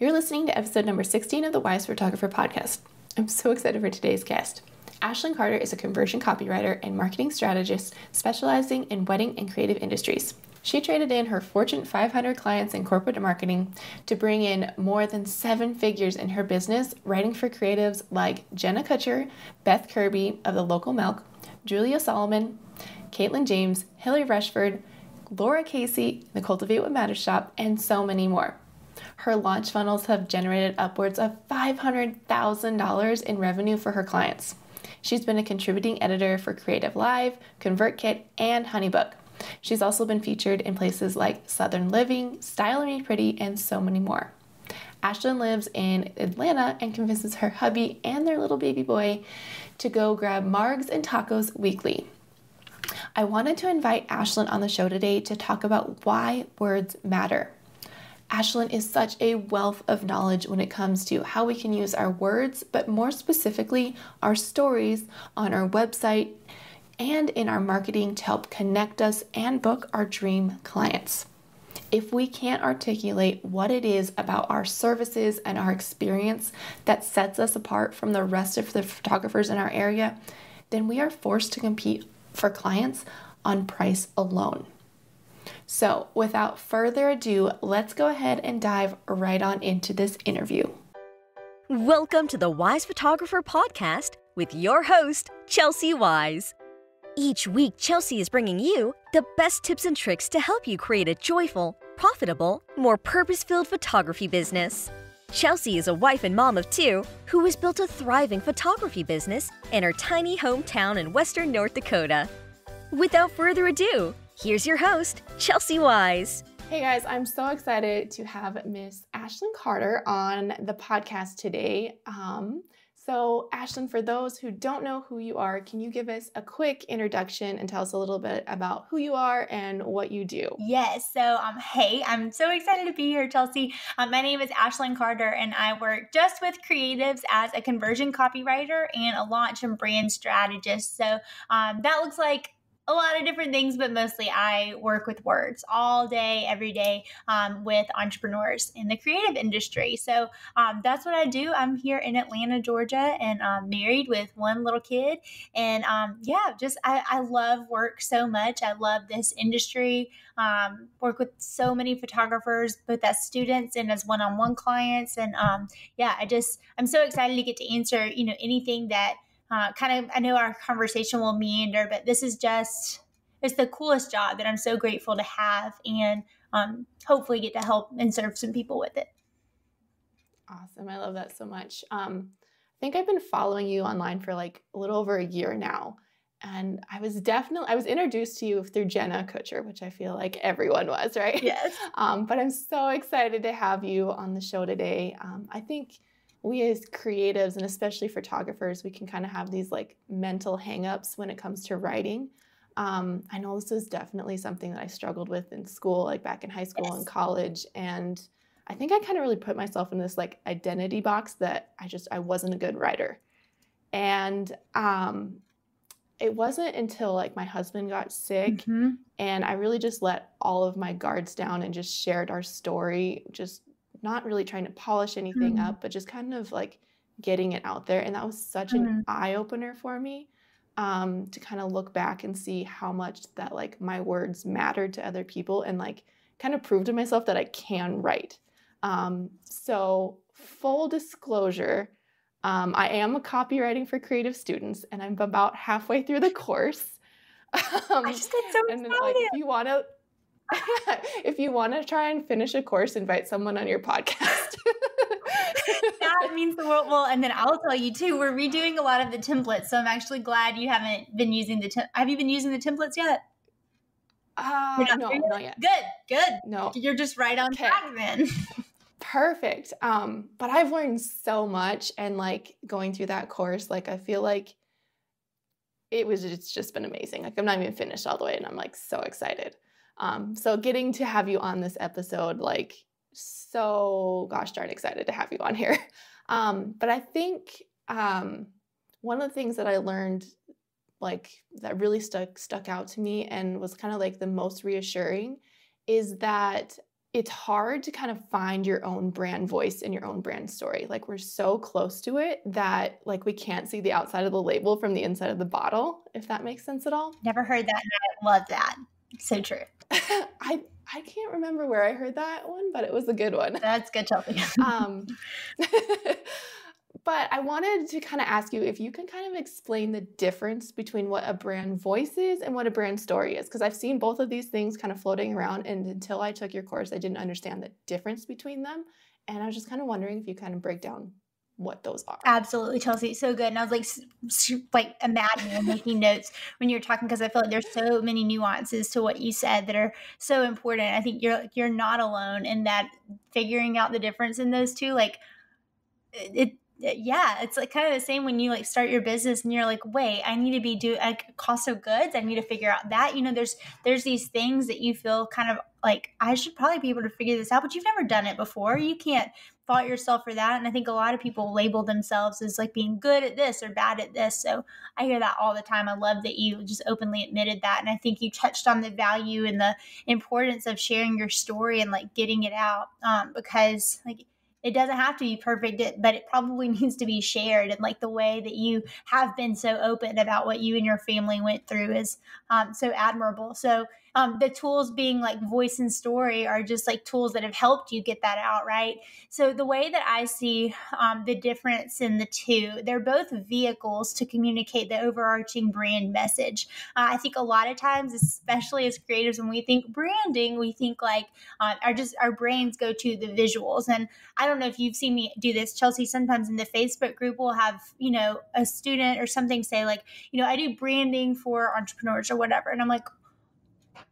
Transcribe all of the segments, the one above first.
You're listening to episode number 16 of the Wise Photographer podcast. I'm so excited for today's guest. Ashlyn Carter is a conversion copywriter and marketing strategist specializing in wedding and creative industries. She traded in her Fortune 500 clients in corporate marketing to bring in more than seven figures in her business, writing for creatives like Jenna Kutcher, Beth Kirby of the Local Milk, Julie Solomon, Katelyn James, Hilary Rushford, Lara Casey, the Cultivate What Matters shop, and so many more. Her launch funnels have generated upwards of $500,000 in revenue for her clients. She's been a contributing editor for Creative Live, ConvertKit, and Honeybook. She's also been featured in places like Southern Living, Style Me Pretty, and so many more. Ashlyn lives in Atlanta and convinces her hubby and their little baby boy to go grab margs and tacos weekly. I wanted to invite Ashlyn on the show today to talk about why words matter. Ashlyn is such a wealth of knowledge when it comes to how we can use our words, but more specifically, our stories on our website and in our marketing to help connect us and book our dream clients. If we can't articulate what it is about our services and our experience that sets us apart from the rest of the photographers in our area, then we are forced to compete for clients on price alone. So, without further ado, let's go ahead and dive right on into this interview. Welcome to the Wise Photographer Podcast with your host, Chelsy Weisz. Each week, Chelsy is bringing you the best tips and tricks to help you create a joyful, profitable, more purpose filled photography business. Chelsy is a wife and mom of two who has built a thriving photography business in her tiny hometown in western North Dakota. Without further ado, Here's your host, Chelsy Weisz. Hey guys, I'm so excited to have Miss Ashlyn Carter on the podcast today. Um, so, Ashlyn, for those who don't know who you are, can you give us a quick introduction and tell us a little bit about who you are and what you do? Yes. So, um, hey, I'm so excited to be here, Chelsy. Um, my name is Ashlyn Carter, and I work just with creatives as a conversion copywriter and a launch and brand strategist. So, um, that looks like a lot of different things, but mostly I work with words all day, every day um, with entrepreneurs in the creative industry. So um, that's what I do. I'm here in Atlanta, Georgia, and I'm married with one little kid. And um, yeah, just I, I, love work so much. I love this industry. Um, work with so many photographers, both as students and as one-on-one clients. And um, yeah, I just I'm so excited to get to answer you know anything that uh, kind of, I know our conversation will meander, but this is just, it's the coolest job that I'm so grateful to have and um, hopefully get to help and serve some people with it. Awesome. I love that so much. Um, I think I've been following you online for like a little over a year now. And I was definitely, I was introduced to you through Jenna Kutcher, which I feel like everyone was, right? Yes. Um, but I'm so excited to have you on the show today. Um, I think we as creatives and especially photographers, we can kind of have these like mental hangups when it comes to writing. Um, I know this is definitely something that I struggled with in school, like back in high school yes. and college. And I think I kind of really put myself in this like identity box that I just, I wasn't a good writer. And um, it wasn't until like my husband got sick mm-hmm. and I really just let all of my guards down and just shared our story, just not really trying to polish anything mm-hmm. up, but just kind of like getting it out there. And that was such mm-hmm. an eye opener for me um, to kind of look back and see how much that like my words mattered to other people and like kind of prove to myself that I can write. Um, so, full disclosure, um, I am a copywriting for creative students, and I'm about halfway through the course. Um, I just get so excited. And like, if you want to if you want to try and finish a course, invite someone on your podcast. that means the world. Well, and then I'll tell you too, we're redoing a lot of the templates. So I'm actually glad you haven't been using the. Te- have you been using the templates yet? Uh, not no, not yet. Good, good. No, you're just right on okay. track then. Perfect. Um, but I've learned so much, and like going through that course, like I feel like it was. It's just been amazing. Like I'm not even finished all the way, and I'm like so excited. Um, so getting to have you on this episode, like so gosh darn excited to have you on here. Um, but I think um, one of the things that I learned like that really stuck stuck out to me and was kind of like the most reassuring is that it's hard to kind of find your own brand voice and your own brand story. Like we're so close to it that like we can't see the outside of the label from the inside of the bottle, if that makes sense at all. Never heard that I love that. So true. I I can't remember where I heard that one, but it was a good one. That's good, Chelsy. um, but I wanted to kind of ask you if you can kind of explain the difference between what a brand voice is and what a brand story is. Because I've seen both of these things kind of floating around, and until I took your course, I didn't understand the difference between them. And I was just kind of wondering if you kind of break down what those are. Absolutely, Chelsy, so good. And I was like, like imagining making notes when you're talking because I feel like there's so many nuances to what you said that are so important. I think you're you're not alone in that figuring out the difference in those two. Like it yeah, it's like kind of the same when you like start your business and you're like, wait, I need to be doing like cost of goods. I need to figure out that. You know, there's there's these things that you feel kind of like I should probably be able to figure this out, but you've never done it before. You can't fault yourself for that. And I think a lot of people label themselves as like being good at this or bad at this. So I hear that all the time. I love that you just openly admitted that. And I think you touched on the value and the importance of sharing your story and like getting it out um, because like it doesn't have to be perfect but it probably needs to be shared and like the way that you have been so open about what you and your family went through is um, so admirable so um, the tools being like voice and story are just like tools that have helped you get that out right? So the way that i see um, the difference in the two they're both vehicles to communicate the overarching brand message. Uh, i think a lot of times especially as creatives when we think branding we think like uh, our just our brains go to the visuals. And i don't know if you've seen me do this. Chelsy sometimes in the facebook group we'll have you know a student or something say like you know i do branding for entrepreneurs or whatever. And i'm like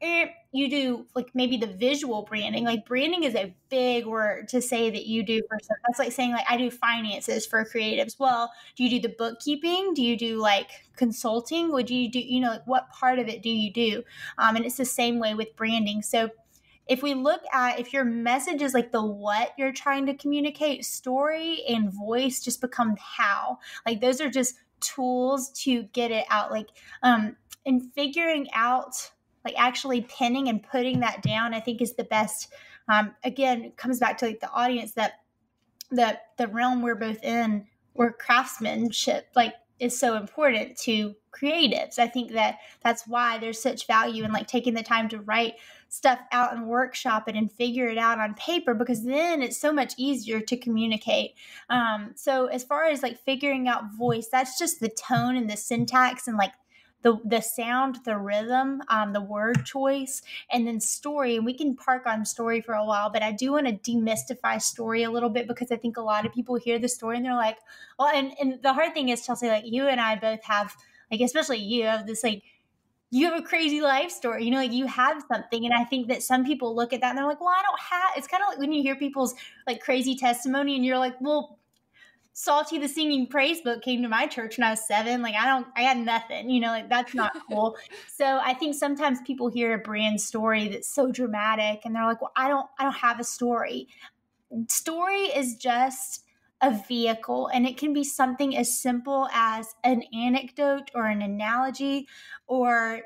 eh, you do like maybe the visual branding. Like branding is a big word to say that you do for some. That's like saying like I do finances for creatives. Well, do you do the bookkeeping? Do you do like consulting? Would you do you know like what part of it do you do? Um, and it's the same way with branding. So if we look at if your message is like the what you're trying to communicate, story and voice just become how. Like those are just tools to get it out. Like um in figuring out like actually pinning and putting that down i think is the best um, again comes back to like the audience that that the realm we're both in where craftsmanship like is so important to creatives. I think that that's why there's such value in like taking the time to write stuff out and workshop it and figure it out on paper because then it's so much easier to communicate. Um, so as far as like figuring out voice that's just the tone and the syntax and like the the sound, the rhythm, um, the word choice, and then story. And we can park on story for a while, but I do want to demystify story a little bit because I think a lot of people hear the story and they're like, well, and and the hard thing is, Chelsy, like you and I both have, like especially you have this like you have a crazy life story. You know, like you have something. And I think that some people look at that and they're like, well, I don't have, it's kind of like when you hear people's like crazy testimony and you're like, well, Psalty the Singing Praise Book came to my church when I was seven. Like I don't, I had nothing, you know, like that's not cool. so I think sometimes people hear a brand story that's so dramatic and they're like, well, I don't, I don't have a story. Story is just a vehicle and it can be something as simple as an anecdote or an analogy or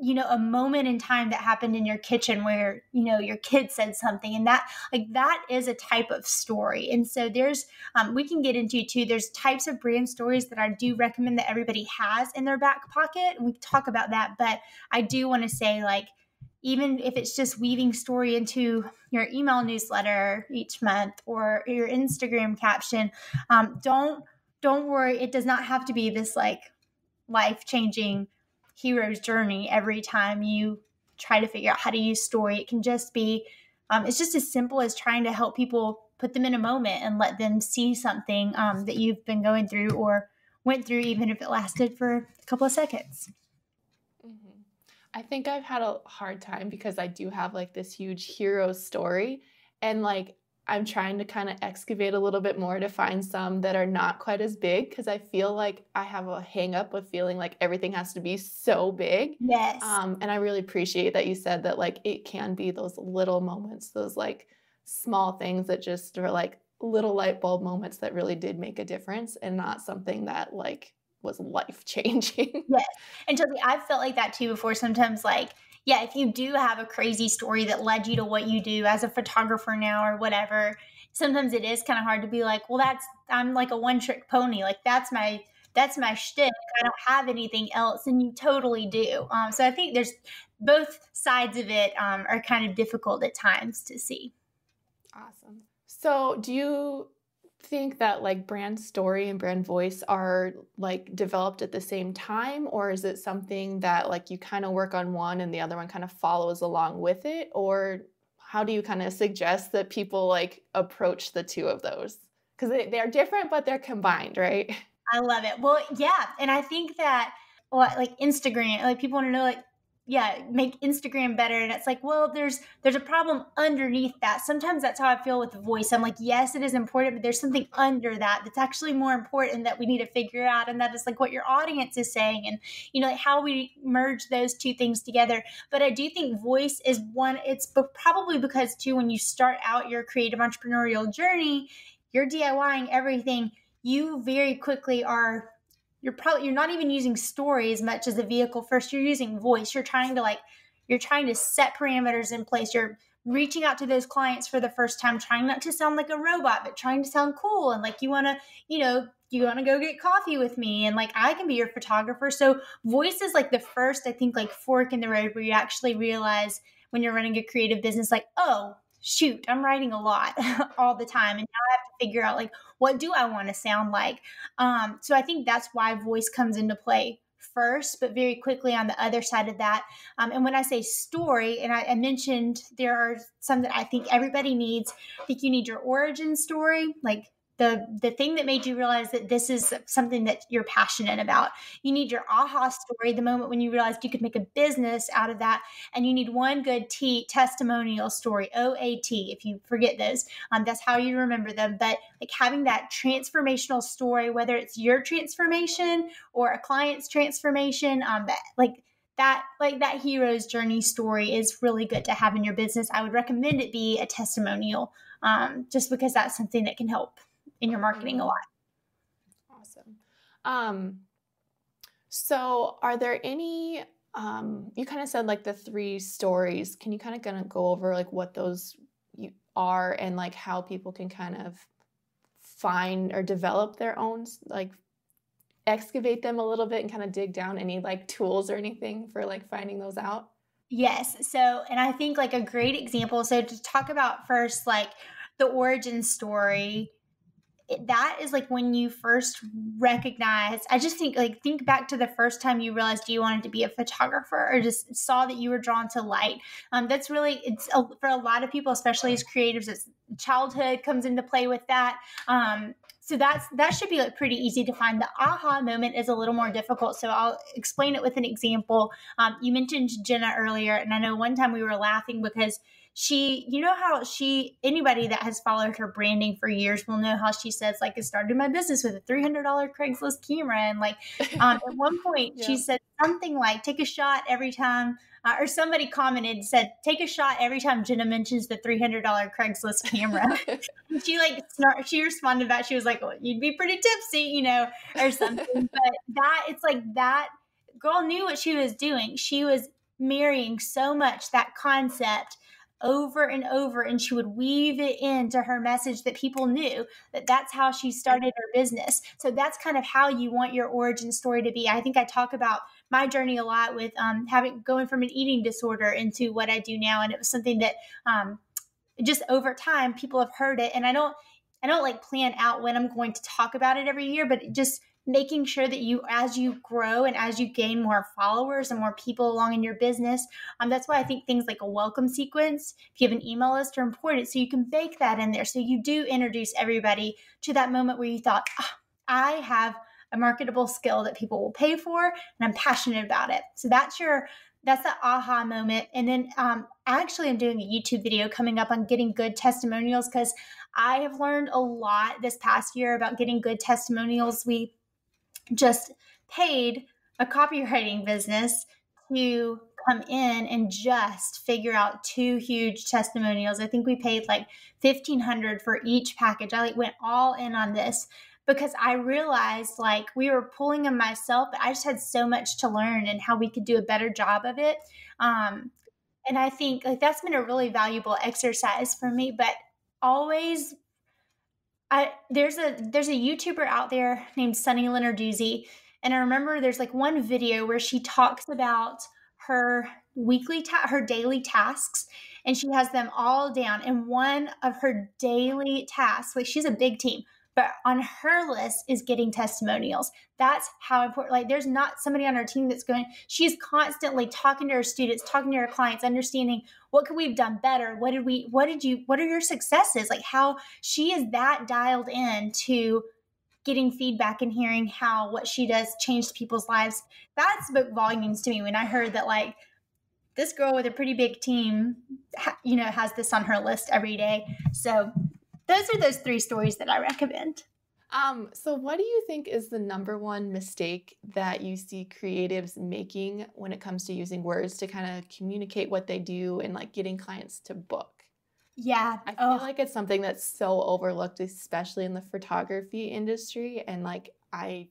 you know a moment in time that happened in your kitchen where you know your kid said something and that like that is a type of story. And so there's um, we can get into too there's types of brand stories that i do recommend that everybody has in their back pocket. We talk about that but i do want to say like even if it's just weaving story into your email newsletter each month or your instagram caption um, don't don't worry it does not have to be this like life changing hero's journey every time you try to figure out how to use story. It can just be, um, it's just as simple as trying to help people put them in a moment and let them see something um, that you've been going through or went through, even if it lasted for a couple of seconds. Mm-hmm. I think I've had a hard time because I do have like this huge hero story. And like I'm trying to kind of excavate a little bit more to find some that are not quite as big because I feel like I have a hang up of feeling like everything has to be so big. Yes. Um, and I really appreciate that you said that like it can be those little moments, those like small things that just are like little light bulb moments that really did make a difference and not something that like was life changing. yes. And Chelsy, I've felt like that too before. Sometimes like yeah, if you do have a crazy story that led you to what you do as a photographer now or whatever, sometimes it is kind of hard to be like, well, that's I'm like a one trick pony. Like that's my that's my shtick. I don't have anything else, and you totally do. Um, so I think there's both sides of it um, are kind of difficult at times to see. Awesome. So do you think that like brand story and brand voice are like developed at the same time or is it something that like you kind of work on one and the other one kind of follows along with it? Or how do you kind of suggest that people like approach the two of those? Because they, they're different but they're combined right? I love it. Well yeah and i think that well, like instagram like people want to know like yeah make instagram better and it's like well there's there's a problem underneath that. Sometimes that's how i feel with the voice. I'm like yes it is important but there's something under that that's actually more important that we need to figure out and that is like what your audience is saying and you know like how we merge those two things together. But i do think voice is one it's probably because too when you start out your creative entrepreneurial journey you're diying everything. You very quickly are you're probably you're not even using story as much as a vehicle first you're using voice you're trying to like you're trying to set parameters in place you're reaching out to those clients for the first time trying not to sound like a robot but trying to sound cool and like you want to you know you want to go get coffee with me and like i can be your photographer. So voice is like the first i think like fork in the road where you actually realize when you're running a creative business like oh shoot, I'm writing a lot all the time. And now I have to figure out like, what do I want to sound like? Um, so I think that's why voice comes into play first, but very quickly on the other side of that. Um, and when I say story, and I, I, mentioned there are some that I think everybody needs. I think you need your origin story, like the the thing that made you realize that this is something that you're passionate about. You need your aha story the moment when you realized you could make a business out of that and you need one good t testimonial story oat if you forget those. Um, that's how you remember them. But like having that transformational story whether it's your transformation or a client's transformation um, that like that like that hero's journey story is really good to have in your business. I would recommend it be a testimonial um, just because that's something that can help in your marketing a mm-hmm. lot. Awesome. Um, so, are there any? Um, you kind of said like the three stories. Can you kind of gonna go over like what those you are and like how people can kind of find or develop their own like excavate them a little bit and kind of dig down any like tools or anything for like finding those out? Yes. So, and I think like a great example. So, to talk about first, like the origin story that is like when you first recognize i just think like think back to the first time you realized you wanted to be a photographer or just saw that you were drawn to light. Um, that's really it's a, for a lot of people especially as creatives it's childhood comes into play with that. Um, so that's that should be like pretty easy to find. The aha moment is a little more difficult so i'll explain it with an example. Um, you mentioned jenna earlier and i know one time we were laughing because she you know how she anybody that has followed her branding for years will know how she says like i started my business with a $300 craigslist camera and like um, at one point yeah. she said something like take a shot every time uh, or somebody commented said take a shot every time jenna mentions the $300 craigslist camera she like snort, she responded back she was like well, you'd be pretty tipsy you know or something but that it's like that girl knew what she was doing she was marrying so much that concept over and over and she would weave it into her message that people knew that that's how she started her business. So that's kind of how you want your origin story to be. I think i talk about my journey a lot with um, having going from an eating disorder into what i do now and it was something that um, just over time people have heard it and i don't i don't like plan out when i'm going to talk about it every year but it just making sure that you as you grow and as you gain more followers and more people along in your business um, that's why i think things like a welcome sequence if you have an email list are important. So you can bake that in there. So you do introduce everybody to that moment where you thought oh, i have a marketable skill that people will pay for and i'm passionate about it. So that's your that's the aha moment. And then um, actually i'm doing a youtube video coming up on getting good testimonials because i have learned a lot this past year about getting good testimonials. We just paid a copywriting business to come in and just figure out two huge testimonials. I think we paid like 1500 for each package. I like went all in on this because I realized like we were pulling them myself, but I just had so much to learn and how we could do a better job of it. Um, and I think like that's been a really valuable exercise for me. But always, I there's a there's a YouTuber out there named Sunny Lenarduzzi, and I remember there's like one video where she talks about her weekly ta- her daily tasks and she has them all down and one of her daily tasks like she's a big team but on her list is getting testimonials. That's how important like there's not somebody on our team that's going she's constantly talking to her students talking to her clients understanding what could we've done better? What did we what did you what are your successes? Like how she is that dialed in to getting feedback and hearing how what she does changed people's lives. That spoke volumes to me when i heard that like this girl with a pretty big team you know has this on her list every day. So those are those three stories that I recommend. Um, so what do you think is the number one mistake that you see creatives making when it comes to using words to kind of communicate what they do and like getting clients to book? Yeah. I feel oh. like it's something that's so overlooked, especially in the photography industry. And like I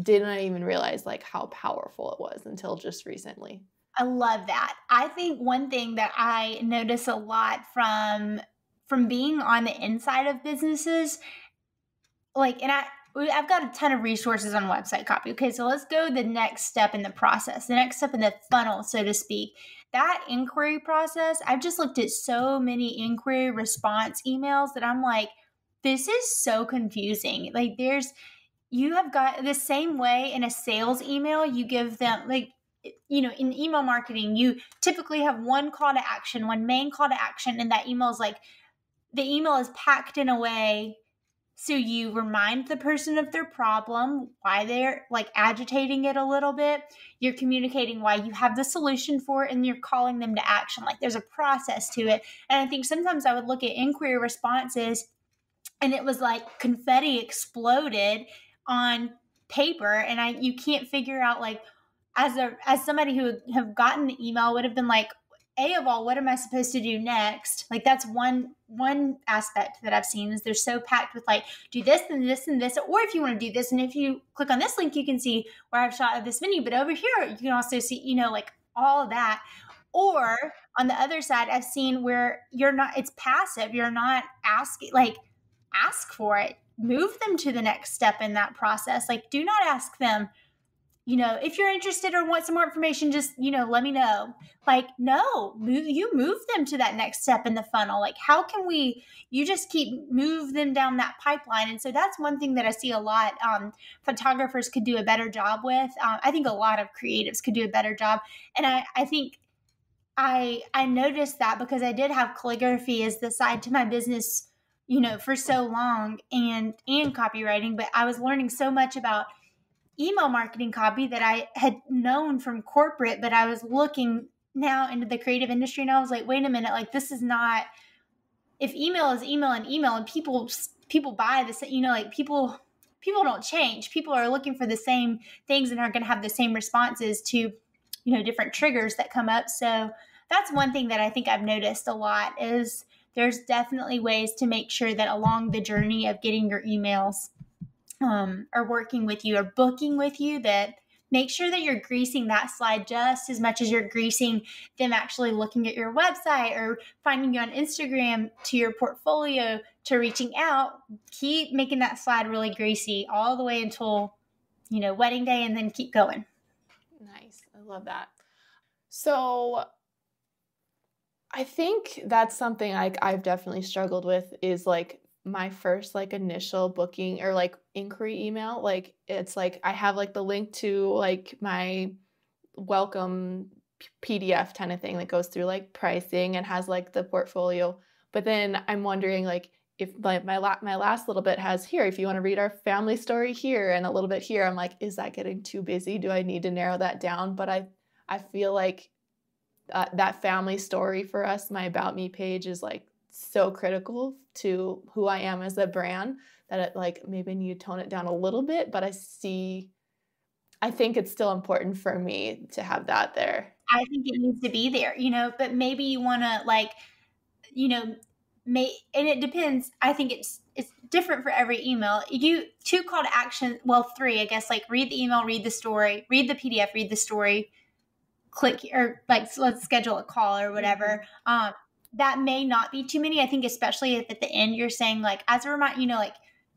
didn't even realize like how powerful it was until just recently. I love that. I think one thing that I notice a lot from from being on the inside of businesses, like, and I, I've got a ton of resources on website copy. Okay, so let's go the next step in the process, the next step in the funnel, so to speak. That inquiry process, I've just looked at so many inquiry response emails that I'm like, this is so confusing. Like, there's, you have got the same way in a sales email, you give them, like, you know, in email marketing, you typically have one call to action, one main call to action, and that email is like, the email is packed in a way so you remind the person of their problem, why they're like agitating it a little bit. You're communicating why you have the solution for it, and you're calling them to action. Like there's a process to it. And I think sometimes I would look at inquiry responses and it was like confetti exploded on paper and I you can't figure out like as a as somebody who have gotten the email would have been like a of all what am i supposed to do next? Like that's one one aspect that i've seen is they're so packed with like do this and this and this or if you want to do this and if you click on this link you can see where i've shot this menu but over here you can also see you know like all that. Or on the other side i've seen where you're not it's passive you're not asking like ask for it. Move them to the next step in that process. Like do not ask them you know, if you're interested or want some more information, just, you know, let me know. Like, no, move, you move them to that next step in the funnel. Like, how can we, you just keep move them down that pipeline. And so that's one thing that I see a lot um, photographers could do a better job with. Um, I think a lot of creatives could do a better job. And I, I think I, I noticed that because I did have calligraphy as the side to my business, you know, for so long and, and copywriting, but I was learning so much about email marketing copy that I had known from corporate, but I was looking now into the creative industry and I was like, wait a minute, like this is not if email is email and email and people people buy this, you know, like people people don't change. People are looking for the same things and are going to have the same responses to, you know, different triggers that come up. So that's one thing that I think I've noticed a lot is there's definitely ways to make sure that along the journey of getting your emails um, are working with you or booking with you that make sure that you're greasing that slide just as much as you're greasing them actually looking at your website or finding you on Instagram to your portfolio to reaching out. Keep making that slide really greasy all the way until, you know, wedding day and then keep going. Nice. I love that. So I think that's something like I've definitely struggled with is like my first like initial booking or like inquiry email like it's like i have like the link to like my welcome pdf kind of thing that goes through like pricing and has like the portfolio. But then i'm wondering like if my my, la- my last little bit has here if you want to read our family story here and a little bit here i'm like is that getting too busy? Do i need to narrow that down? But i i feel like uh, that family story for us my about me page is like so critical to who I am as a brand that it like maybe I need to tone it down a little bit, but I see I think it's still important for me to have that there. I think it needs to be there, you know, but maybe you want to like you know may and it depends. I think it's it's different for every email. You two call to action, well, three, I guess, like read the email, read the story, read the PDF, read the story, click or like so let's schedule a call or whatever. Mm-hmm. Um, that may not be too many. I think especially if at the end you're saying like as a reminder, you know, like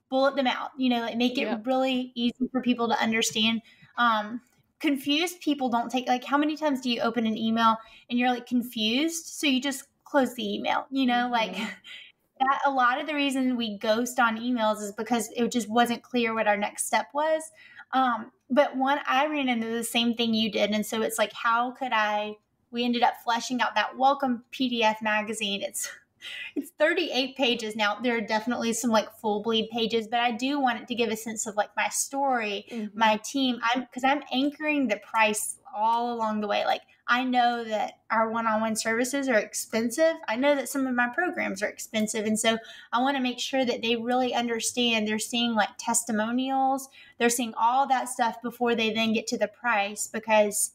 bullet them out, you know, like make it yep. really easy for people to understand. Um, confused people don't take like how many times do you open an email and you're like confused so you just close the email you know mm-hmm. like that a lot of the reason we ghost on emails is because it just wasn't clear what our next step was um, but one i ran into the same thing you did and so it's like how could i we ended up fleshing out that welcome pdf magazine. It's it's 38 pages now. There are definitely some like full bleed pages but i do want it to give a sense of like my story mm-hmm. my team. I'm because i'm anchoring the price all along the way. Like i know that our one-on-one services are expensive. I know that some of my programs are expensive and so i want to make sure that they really understand. They're seeing like testimonials. They're seeing all that stuff before they then get to the price because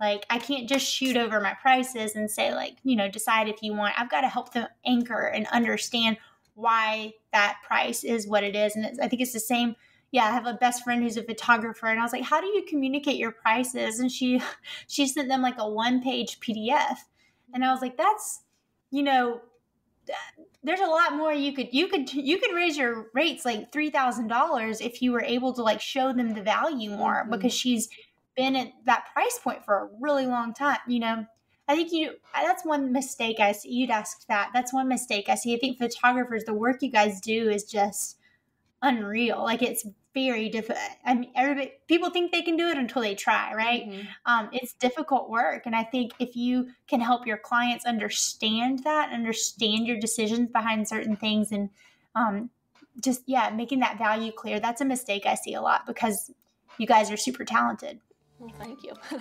like I can't just shoot over my prices and say like, you know, decide if you want. I've got to help them anchor and understand why that price is what it is. And I think it's the same. Yeah, I have a best friend who's a photographer, and I was like, "How do you communicate your prices?" And she she sent them like a one page PDF, and I was like, "That's, you know, there's a lot more you could you could you could raise your rates like three thousand dollars if you were able to like show them the value more mm-hmm. because she's been at that price point for a really long time. You know, I think you that's one mistake I see. You'd asked that. That's one mistake I see. I think photographers, the work you guys do is just unreal. Like it's very difficult. I mean, everybody people think they can do it until they try, right? Mm-hmm. Um, it's difficult work, and I think if you can help your clients understand that, understand your decisions behind certain things, and um, just yeah, making that value clear. That's a mistake I see a lot because you guys are super talented. Well, thank you.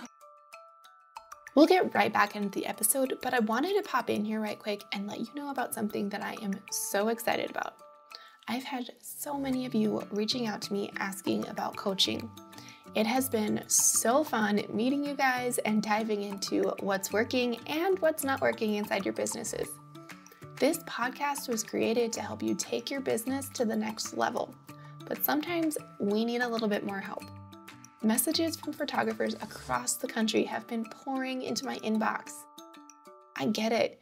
we'll get right back into the episode, but I wanted to pop in here right quick and let you know about something that I am so excited about. I've had so many of you reaching out to me asking about coaching. It has been so fun meeting you guys and diving into what's working and what's not working inside your businesses. This podcast was created to help you take your business to the next level, but sometimes we need a little bit more help. Messages from photographers across the country have been pouring into my inbox. I get it.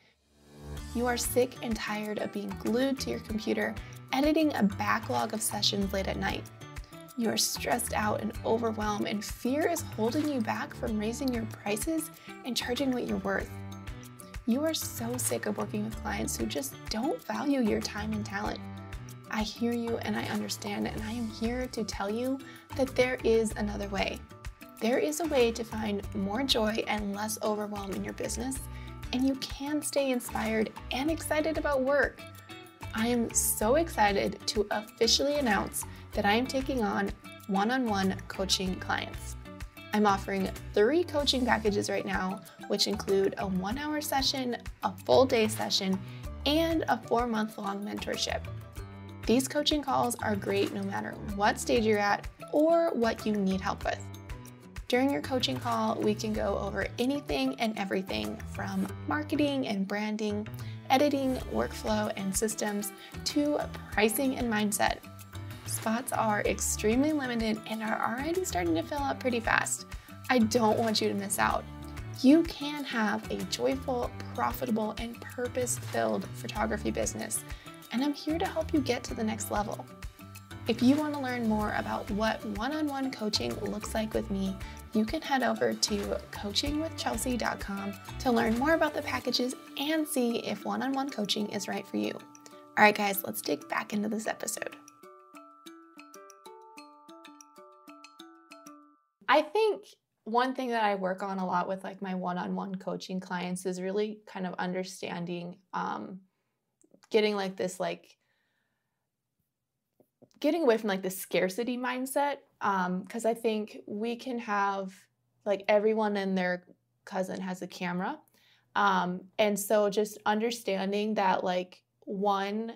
You are sick and tired of being glued to your computer, editing a backlog of sessions late at night. You are stressed out and overwhelmed, and fear is holding you back from raising your prices and charging what you're worth. You are so sick of working with clients who just don't value your time and talent. I hear you and I understand, and I am here to tell you that there is another way. There is a way to find more joy and less overwhelm in your business, and you can stay inspired and excited about work. I am so excited to officially announce that I am taking on one on one coaching clients. I'm offering three coaching packages right now, which include a one hour session, a full day session, and a four month long mentorship. These coaching calls are great no matter what stage you're at or what you need help with. During your coaching call, we can go over anything and everything from marketing and branding, editing, workflow, and systems to pricing and mindset. Spots are extremely limited and are already starting to fill up pretty fast. I don't want you to miss out. You can have a joyful, profitable, and purpose filled photography business and I'm here to help you get to the next level. If you want to learn more about what one on one coaching looks like with me, you can head over to coachingwithchelsea.com to learn more about the packages and see if one on one coaching is right for you. All right, guys, let's dig back into this episode. I think one thing that I work on a lot with like my one on one coaching clients is really kind of understanding um, getting like this like getting away from like the scarcity mindset um because i think we can have like everyone and their cousin has a camera. Um and so just understanding that like one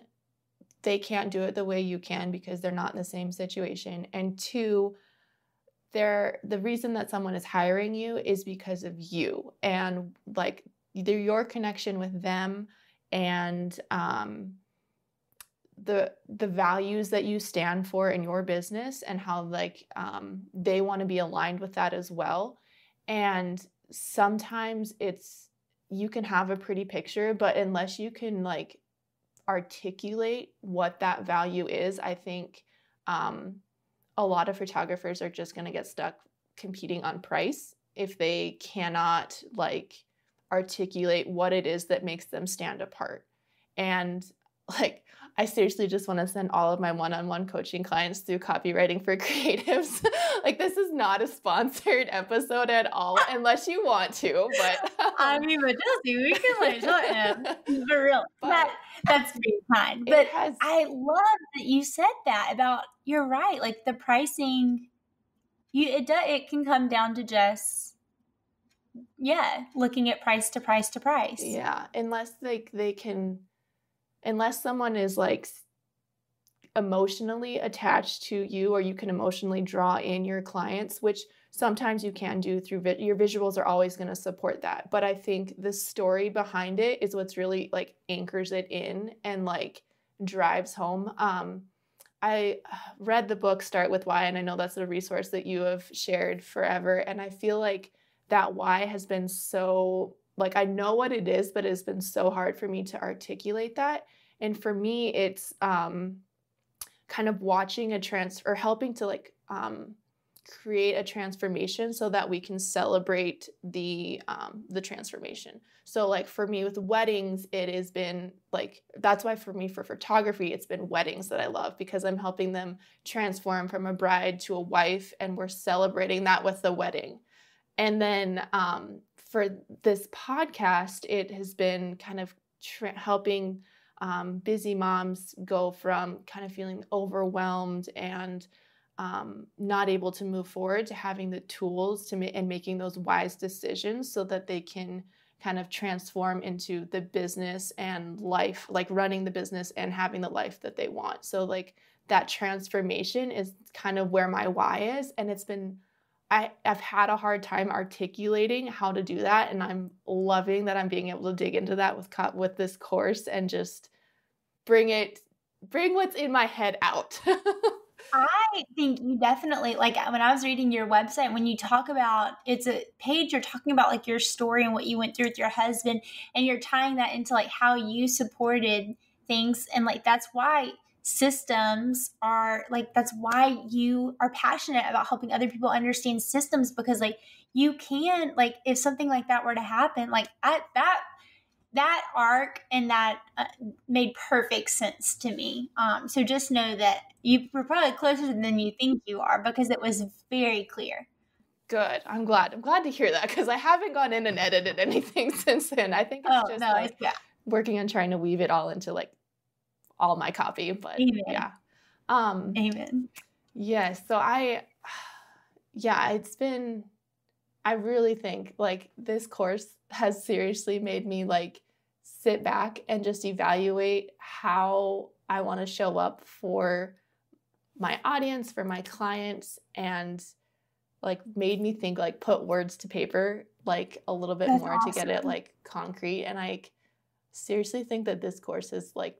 they can't do it the way you can because they're not in the same situation and two they're the reason that someone is hiring you is because of you and like your connection with them and um, the the values that you stand for in your business and how like um, they want to be aligned with that as well. And sometimes it's you can have a pretty picture but unless you can like articulate what that value is i think um, a lot of photographers are just going to get stuck competing on price if they cannot like articulate what it is that makes them stand apart and like I seriously just want to send all of my one-on-one coaching clients through copywriting for creatives. like this is not a sponsored episode at all, unless you want to. But I mean, but Chelsy, we can like him for real. But that, that's being kind. But has, I love that you said that about. You're right. Like the pricing, you it does it can come down to just yeah, looking at price to price to price. Yeah, unless like they can unless someone is like emotionally attached to you or you can emotionally draw in your clients which sometimes you can do through vi- your visuals are always going to support that but i think the story behind it is what's really like anchors it in and like drives home um i read the book start with why and i know that's a resource that you have shared forever and i feel like that why has been so like I know what it is, but it's been so hard for me to articulate that. And for me, it's um, kind of watching a trans or helping to like um, create a transformation so that we can celebrate the um, the transformation. So like for me with weddings, it has been like that's why for me for photography, it's been weddings that I love because I'm helping them transform from a bride to a wife, and we're celebrating that with the wedding. And then um, for this podcast, it has been kind of tra- helping um, busy moms go from kind of feeling overwhelmed and um, not able to move forward to having the tools to ma- and making those wise decisions so that they can kind of transform into the business and life, like running the business and having the life that they want. So, like, that transformation is kind of where my why is. And it's been I, have had a hard time articulating how to do that, and I'm loving that I'm being able to dig into that with with this course and just bring it, bring what's in my head out. I think you definitely like uh, when I was reading your website when you talk about it's a page you're talking about like your story and what you went through with your husband and you're tying that into like how you supported things and like that's why systems are like that's why you are passionate about helping other people understand systems because like you can like if something like that were to happen like I, that that arc and that uh, made perfect sense to me. Um so just know that you were probably closer than you think you are because it was very clear. Good. I'm glad. I'm glad to hear that because i haven't gone in and edited anything since then. I think it's oh, just no, like yeah. working on trying to weave it all into like all my copy, but Amen. yeah. Um, Amen. Yes. Yeah, so I, yeah, it's been, I really think like this course has seriously made me like sit back and just evaluate how I want to show up for my audience, for my clients, and like made me think like put words to paper like a little bit That's more awesome. to get it like concrete and I seriously think that this course is like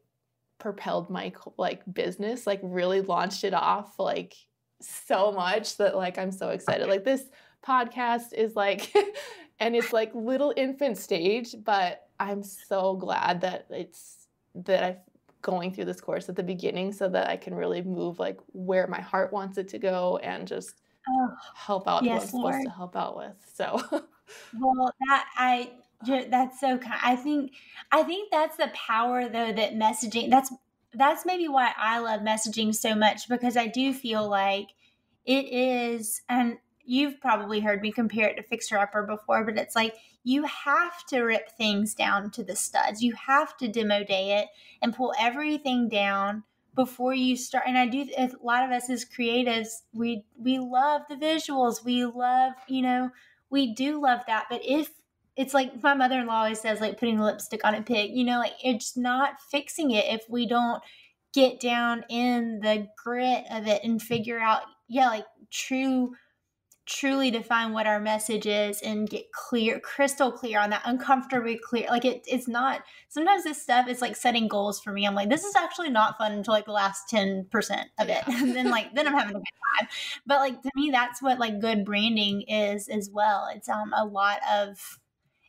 propelled my like business like really launched it off like so much that like I'm so excited. Like this podcast is like and it's like little infant stage but I'm so glad that it's that I'm going through this course at the beginning so that I can really move like where my heart wants it to go and just oh, help out yes, what I'm supposed to help out with so. Well that I that's so kind. I think I think that's the power though that messaging that's that's maybe why I love messaging so much because I do feel like it is and you've probably heard me compare it to fixer upper before but it's like you have to rip things down to the studs. You have to demo day it and pull everything down before you start and i do a lot of us as creatives we we love the visuals we love you know we do love that but if it's like my mother-in-law always says like putting lipstick on a pig you know like it's not fixing it if we don't get down in the grit of it and figure out yeah like true truly define what our message is and get clear crystal clear on that uncomfortably clear. Like it, it's not sometimes this stuff is like setting goals for me. I'm like this is actually not fun until like the last 10% of it. And then like then i'm having a good time. But like to me that's what like good branding is as well. It's um a lot of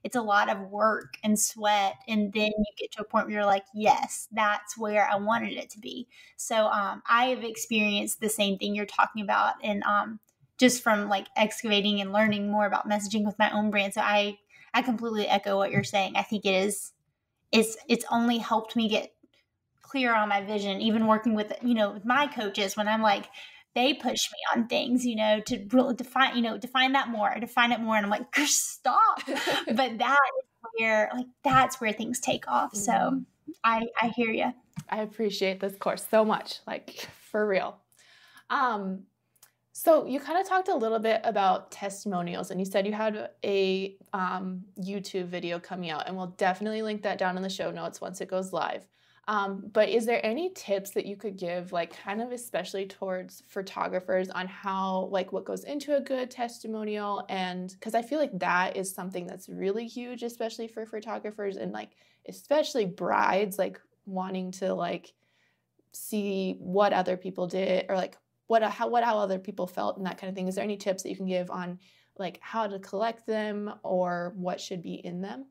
it's a lot of work and sweat and then you get to a point where you're like yes that's where i wanted it to be so um, i have experienced the same thing you're talking about and um, just from like excavating and learning more about messaging with my own brand. So I I completely echo what you're saying. I think it is it's it's only helped me get clear on my vision even working with you know with my coaches when I'm like they push me on things, you know, to really define, you know, define that more, define it more. And I'm like, stop. but that is where, like, that's where things take off. So mm-hmm. I, I hear you. I appreciate this course so much, like, for real. Um, so you kind of talked a little bit about testimonials, and you said you had a um, YouTube video coming out, and we'll definitely link that down in the show notes once it goes live. Um, but is there any tips that you could give, like kind of especially towards photographers, on how like what goes into a good testimonial? And because I feel like that is something that's really huge, especially for photographers, and like especially brides, like wanting to like see what other people did or like what how what how other people felt and that kind of thing. Is there any tips that you can give on like how to collect them or what should be in them?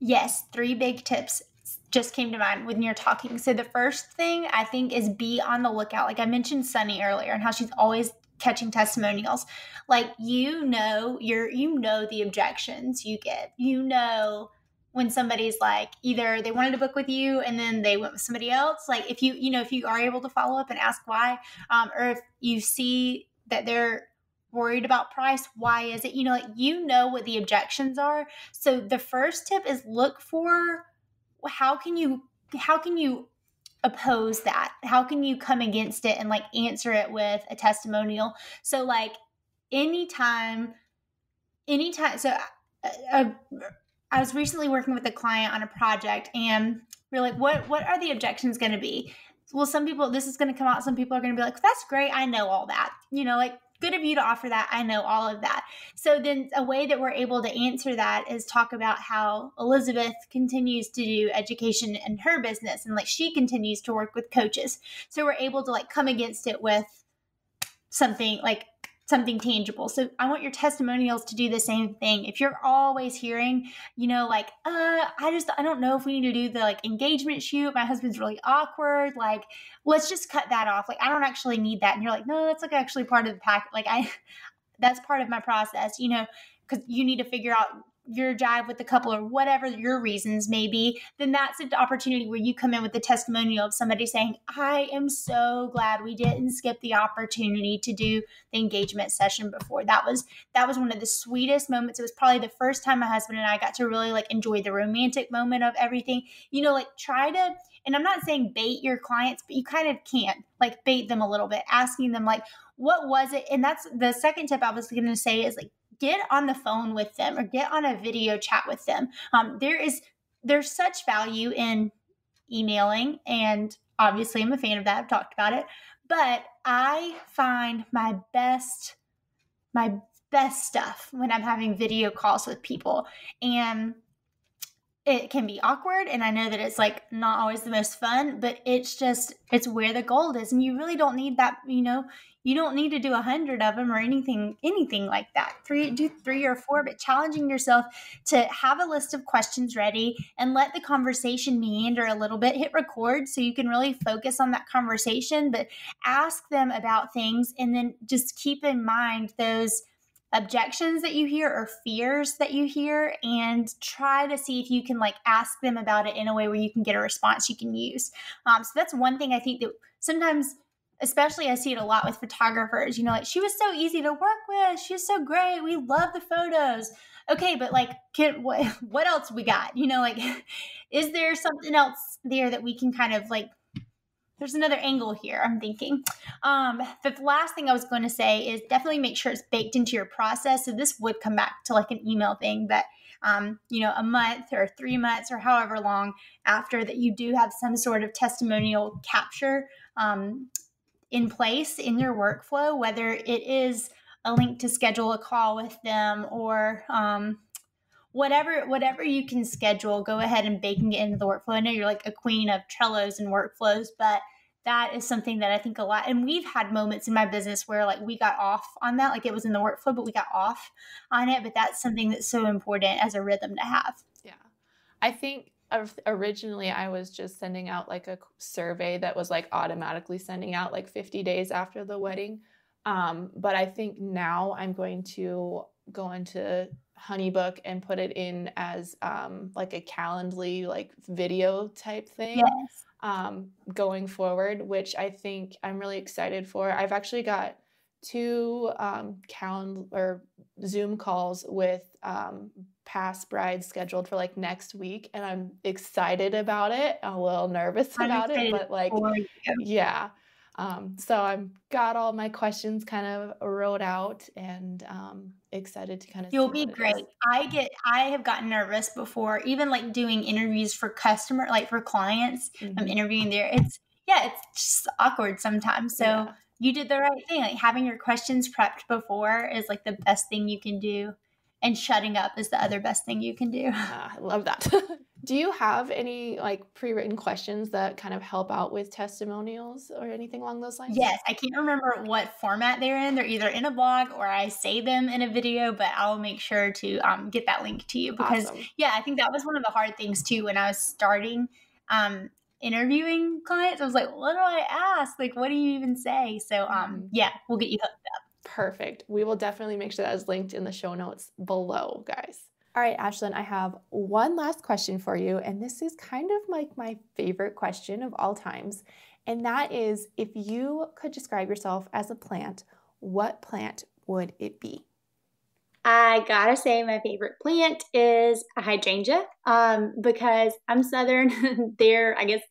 Yes, three big tips just came to mind when you're talking. So the first thing I think is be on the lookout. Like I mentioned Sunny earlier and how she's always catching testimonials. Like you know, you're you know the objections you get. You know when somebody's like either they wanted to book with you and then they went with somebody else like if you you know if you are able to follow up and ask why um, or if you see that they're worried about price why is it you know like you know what the objections are so the first tip is look for how can you how can you oppose that how can you come against it and like answer it with a testimonial so like anytime anytime so uh, uh I was recently working with a client on a project and we are like, what what are the objections going to be? Well, some people this is going to come out. Some people are going to be like, that's great. I know all that. You know, like good of you to offer that. I know all of that. So then a way that we're able to answer that is talk about how Elizabeth continues to do education in her business and like she continues to work with coaches. So we're able to like come against it with something like something tangible. So I want your testimonials to do the same thing. If you're always hearing, you know, like, uh, I just I don't know if we need to do the like engagement shoot. My husband's really awkward. Like, let's just cut that off. Like, I don't actually need that. And you're like, no, that's like actually part of the pack. Like I that's part of my process, you know, because you need to figure out your jive with the couple or whatever your reasons may be, then that's an opportunity where you come in with the testimonial of somebody saying, I am so glad we didn't skip the opportunity to do the engagement session before. That was that was one of the sweetest moments. It was probably the first time my husband and I got to really like enjoy the romantic moment of everything. You know, like try to and I'm not saying bait your clients, but you kind of can't like bait them a little bit, asking them like, what was it? And that's the second tip I was going to say is like get on the phone with them or get on a video chat with them. Um, there is there's such value in emailing, and obviously I'm a fan of that. I've talked about it, but I find my best my best stuff when I'm having video calls with people, and it can be awkward and i know that it's like not always the most fun but it's just it's where the gold is and you really don't need that you know you don't need to do a hundred of them or anything anything like that. Three do three or four but challenging yourself to have a list of questions ready and let the conversation meander a little bit. Hit record so you can really focus on that conversation but ask them about things and then just keep in mind those objections that you hear or fears that you hear and try to see if you can like ask them about it in a way where you can get a response you can use um, so that's one thing i think that sometimes especially I see it a lot with photographers, you know, like she was so easy to work with. She's so great. We love the photos. Okay, but like can what what else we got? You know, like is there something else there that we can kind of like there's another angle here i'm thinking. Um, the last thing i was going to say is definitely make sure it's baked into your process. So this would come back to like an email thing that um, you know a month or three months or however long after that you do have some sort of testimonial capture um, in place in your workflow, whether it is a link to schedule a call with them or um, whatever whatever you can schedule go ahead and baking it into the workflow. I know you're like a queen of trellos and workflows but that is something that i think a lot and we've had moments in my business where like we got off on that like it was in the workflow but we got off on it but that's something that's so important as a rhythm to have. Yeah. I think originally i was just sending out like a survey that was like automatically sending out like 50 days after the wedding. Um, but i think now i'm going to go into HoneyBook and put it in as um, like a calendly like video type thing yes. um, going forward which i think i'm really excited for. I've actually got two um, calendar or zoom calls with um, past brides scheduled for like next week and i'm excited about it a little nervous I'm about it but like yeah um, so I've got all my questions kind of wrote out and um, excited to kind of. You'll be great. I get. I have gotten nervous before, even like doing interviews for customer, like for clients. Mm-hmm. I'm interviewing there. It's yeah, it's just awkward sometimes. So. Yeah. You did the right thing. Like having your questions prepped before is like the best thing you can do and shutting up is the other best thing you can do. Uh, I love that. Do you have any like pre-written questions that kind of help out with testimonials or anything along those lines? Yes, I can't remember what format they're in. They're either in a blog or I say them in a video, but I'll make sure to um, get that link to you because awesome. yeah, I think that was one of the hard things too when I was starting um, interviewing clients. I was like, what do I ask? Like, what do you even say? So um, mm-hmm. yeah, we'll get you hooked up. Perfect. We will definitely make sure that is linked in the show notes below, guys. All right, Ashlyn, I have one last question for you, and this is kind of like my favorite question of all times. And that is if you could describe yourself as a plant, what plant would it be? I gotta say, my favorite plant is a hydrangea um, because I'm Southern. they're, I guess,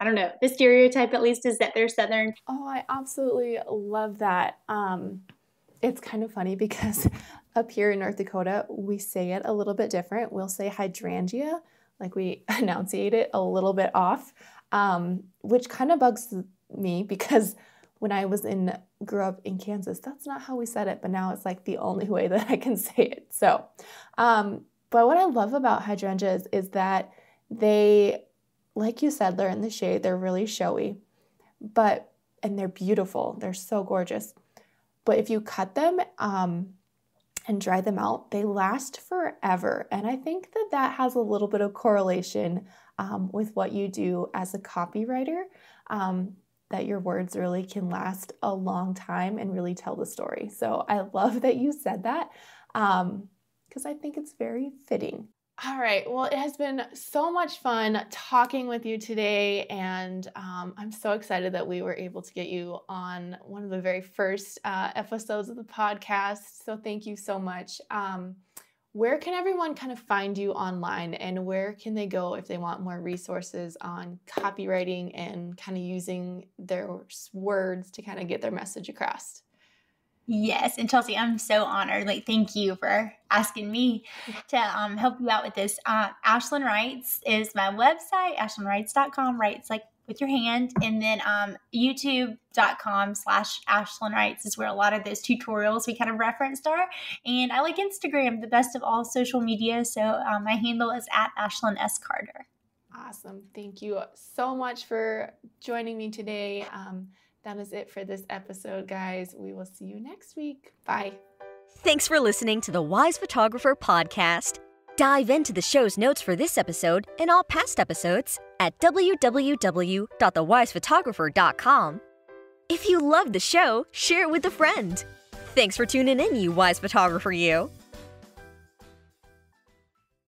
I don't know, the stereotype at least is that they're Southern. Oh, I absolutely love that. Um, it's kind of funny because up here in North Dakota, we say it a little bit different. We'll say hydrangea, like we enunciate it a little bit off, um, which kind of bugs me because when I was in grew up in Kansas, that's not how we said it, but now it's like the only way that I can say it. So, um, but what I love about hydrangeas is that they, like you said, they're in the shade, they're really showy, but and they're beautiful, they're so gorgeous. But if you cut them, um, and dry them out, they last forever. And I think that that has a little bit of correlation um, with what you do as a copywriter, um, that your words really can last a long time and really tell the story. So I love that you said that because um, I think it's very fitting. All right. Well, it has been so much fun talking with you today. And um, I'm so excited that we were able to get you on one of the very first uh, episodes of the podcast. So thank you so much. Um, where can everyone kind of find you online and where can they go if they want more resources on copywriting and kind of using their words to kind of get their message across? Yes, and Chelsy, I'm so honored. Like, thank you for asking me to um, help you out with this. Uh, Ashlyn Writes is my website, ashlynwrites.com, writes like with your hand. And then um, youtube.com slash Ashlyn Writes is where a lot of those tutorials we kind of referenced are. And I like Instagram, the best of all social media. So um, my handle is at Ashlyn S. Carter. Awesome. Thank you so much for joining me today. Um, that is it for this episode, guys. We will see you next week. Bye. Thanks for listening to the Wise Photographer podcast. Dive into the show's notes for this episode and all past episodes at www.thewisephotographer.com. If you love the show, share it with a friend. Thanks for tuning in, you Wise Photographer, you.